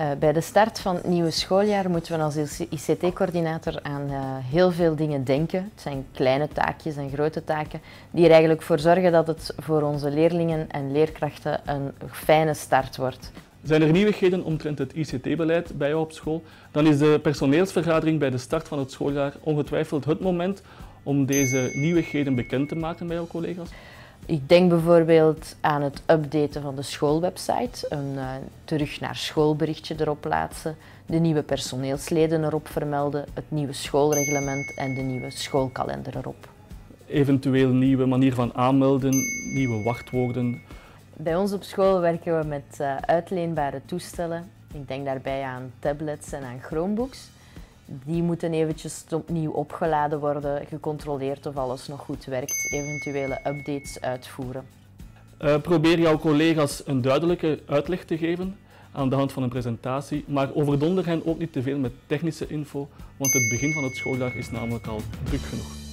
Uh, bij de start van het nieuwe schooljaar moeten we als ICT-coördinator aan uh, heel veel dingen denken. Het zijn kleine taakjes en grote taken die er eigenlijk voor zorgen dat het voor onze leerlingen en leerkrachten een fijne start wordt. Zijn er nieuwigheden omtrent het ICT-beleid bij jou op school? Dan is de personeelsvergadering bij de start van het schooljaar ongetwijfeld het moment om deze nieuwigheden bekend te maken bij jouw collega's. Ik denk bijvoorbeeld aan het updaten van de schoolwebsite, een uh, terug naar schoolberichtje erop plaatsen, de nieuwe personeelsleden erop vermelden, het nieuwe schoolreglement en de nieuwe schoolkalender erop. Eventueel nieuwe manier van aanmelden, nieuwe wachtwoorden. Bij ons op school werken we met uh, uitleenbare toestellen. Ik denk daarbij aan tablets en aan Chromebooks. Die moeten eventjes opnieuw opgeladen worden, gecontroleerd of alles nog goed werkt, eventuele updates uitvoeren. Uh, probeer jouw collega's een duidelijke uitleg te geven aan de hand van een presentatie, maar overdonder hen ook niet te veel met technische info, want het begin van het schooljaar is namelijk al druk genoeg.